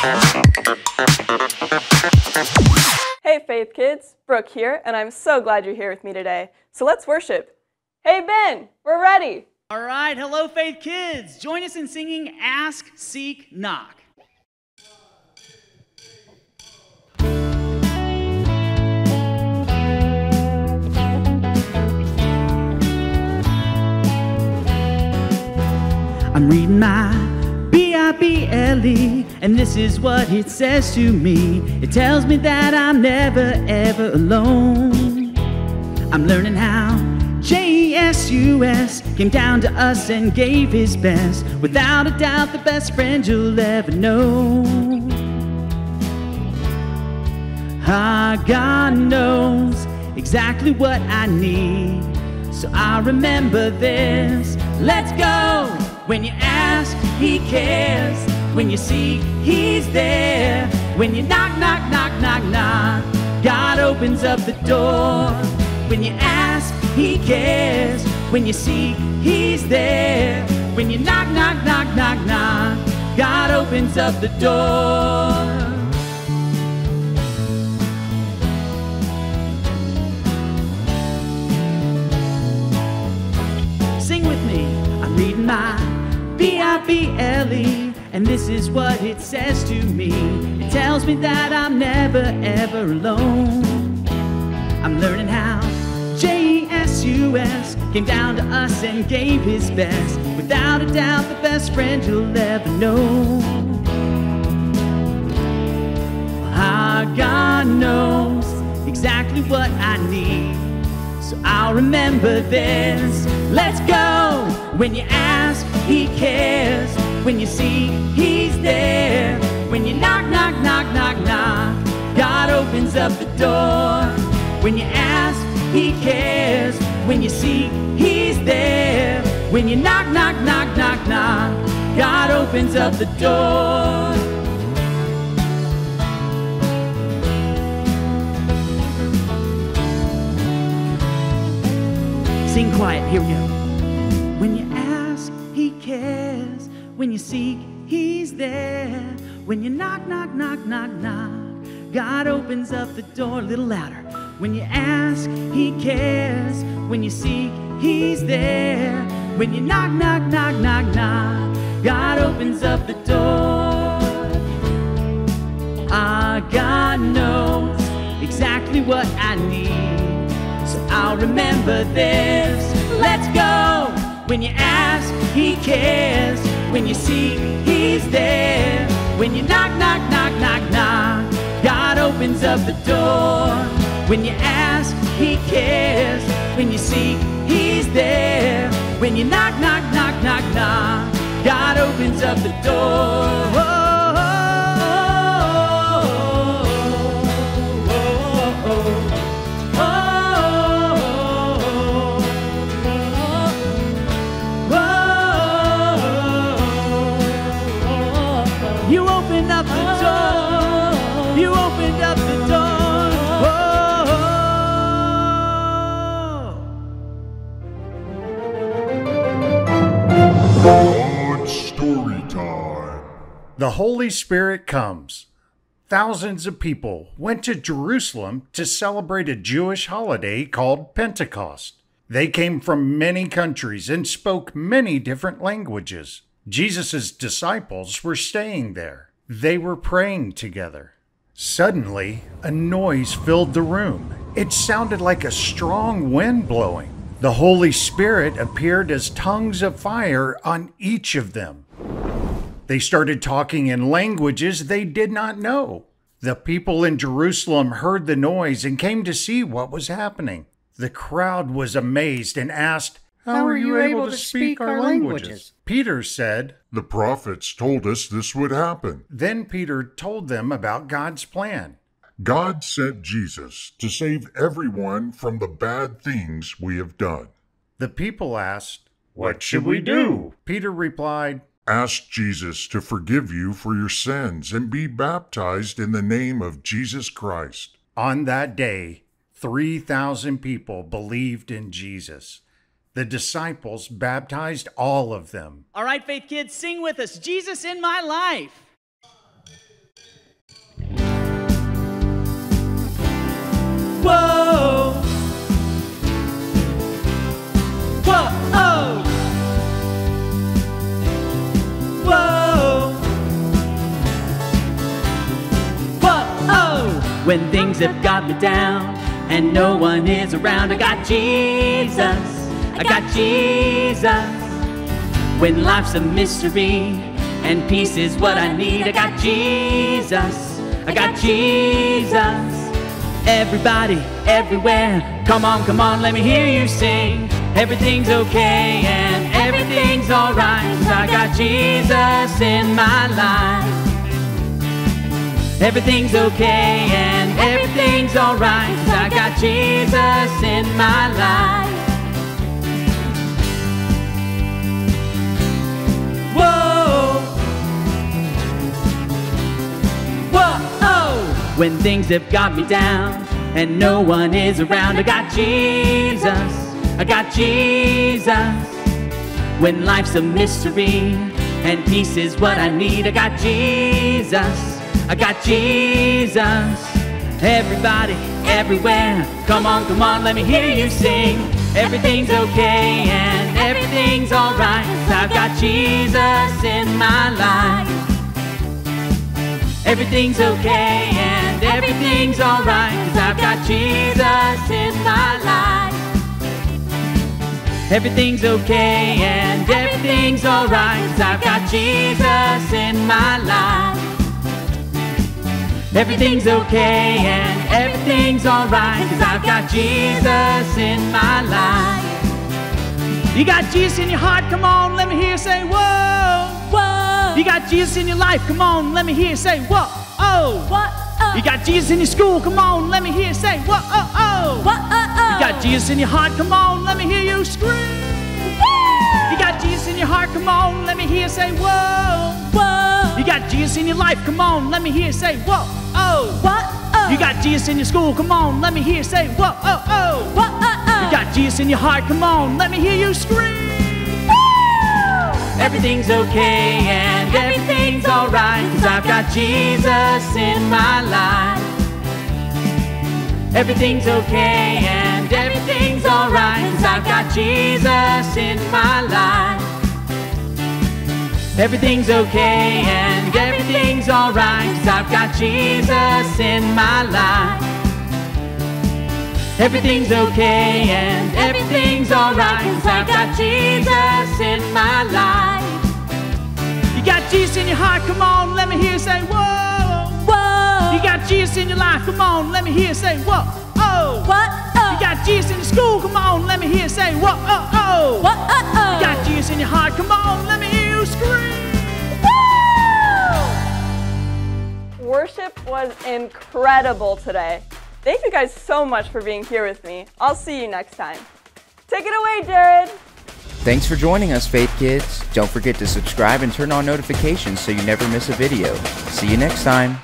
Hey, Faith Kids, Brooke here, and I'm so glad you're here with me today. So let's worship. Hey, Ben, we're ready. All right, hello, Faith Kids. Join us in singing Ask, Seek, Knock. I'm reading my B I B L E, and this is what it says to me. It tells me that I'm never ever alone. I'm learning how J E S U S came down to us and gave his best. Without a doubt, the best friend you'll ever know. Ah, God knows exactly what I need. So I remember this. Let's go. When you ask, He cares. When you see He's there. When you knock, knock, knock, knock, knock, God opens up the door. When you ask, He cares. When you seek, He's there. When you knock, knock, knock, knock, knock, God opens up the door. Sing with me. I'm reading my B I B L E, and this is what it says to me. It tells me that I'm never ever alone. I'm learning how J E S U S came down to us and gave his best. Without a doubt, the best friend you'll ever know. Ah, God knows exactly what I need. So I'll remember this. Let's go. When you ask, he cares. When you see, he's there. When you knock, knock, knock, knock, knock, God opens up the door. When you ask, he cares. When you see, he's there. When you knock, knock, knock, knock, knock, God opens up the door. Sing quiet, here we go. When you ask. When you seek, he's there. When you knock, knock, knock, knock, knock, God opens up the door a little louder. When you ask, he cares. When you seek, he's there. When you knock, knock, knock, knock, knock, God opens up the door. Ah, God knows exactly what I need. So I'll remember this. Let's go. When you ask, he cares. When you seek, he's there. When you knock, knock, knock, knock, knock, God opens up the door. When you ask, he cares. When you seek, he's there. When you knock, knock, knock, knock, knock, God opens up the door. Opened up the door. You opened up the door. God's story time. The Holy Spirit comes. Thousands of people went to Jerusalem to celebrate a Jewish holiday called Pentecost. They came from many countries and spoke many different languages. Jesus' disciples were staying there. They were praying together. Suddenly, a noise filled the room. It sounded like a strong wind blowing. The Holy Spirit appeared as tongues of fire on each of them. They started talking in languages they did not know. The people in Jerusalem heard the noise and came to see what was happening. The crowd was amazed and asked, How are you able to speak our languages? Peter said, The prophets told us this would happen. Then Peter told them about God's plan. God sent Jesus to save everyone from the bad things we have done. The people asked, What should we do? Peter replied, Ask Jesus to forgive you for your sins and be baptized in the name of Jesus Christ. On that day, 3,000 people believed in Jesus. The disciples baptized all of them. All right, Faith Kids, sing with us Jesus in my life. Whoa. Whoa. Whoa. Whoa. When things have got me down and no one is around, I got Jesus. I got Jesus. When life's a mystery and peace is what I need, I got Jesus, I got Jesus. Everybody, everywhere, come on, come on, let me hear you sing. Everything's okay and everything's alright. I got Jesus in my life. Everything's okay and everything's alright. I got Jesus in my life. When things have got me down and no one is around, I got Jesus. I got Jesus. When life's a mystery and peace is what I need, I got Jesus. I got Jesus. Everybody, everywhere, come on, come on, let me hear you sing. Everything's okay and everything's alright. I've got Jesus in my life. Everything's okay and everything's alright. Cause I've got Jesus in my life. Everything's okay and everything's alright. Cause I've got Jesus in my life. Everything's okay and everything's alright. Cause I've got Jesus in my life. You got Jesus in your heart, come on, let me hear you say, whoa. Whoa. You got Jesus in your life, come on, let me hear you say, whoa. Oh. What? You got Jesus in your school, come on, let me hear you say, whoa. Oh, oh. What? Oh, oh. You got Jesus in your heart, come on, let me hear you scream. Woo. You got Jesus in your heart, come on, let me hear you say, whoa. Whoa. You got Jesus in your life, come on, let me hear you say, whoa. Oh. What? Oh. You got Jesus in your school, come on, let me hear you say, whoa. Oh, oh. What? Oh, oh. You got Jesus in your heart, come on, let me hear you scream. Woo. Everything's okay and Jesus in my life. Everything's okay and everything's alright, cause I've got Jesus in my life. Everything's okay and everything's alright, cause I've got Jesus in my life. Everything's okay and everything's alright, cause I've got Jesus in my life. You got Jesus in your heart, come on, let me hear you say, in your life, come on, let me hear say, whoa. Oh. What? Oh. You got Jesus in your school, come on, let me hear say, whoa. Oh, oh. What? Oh, oh. You got Jesus in your heart, come on, let me hear you scream. Woo. Worship was incredible today. Thank you guys so much for being here with me. I'll see you next time. Take it away, Jared. Thanks for joining us, Faith Kids. Don't forget to subscribe and turn on notifications so you never miss a video. See you next time.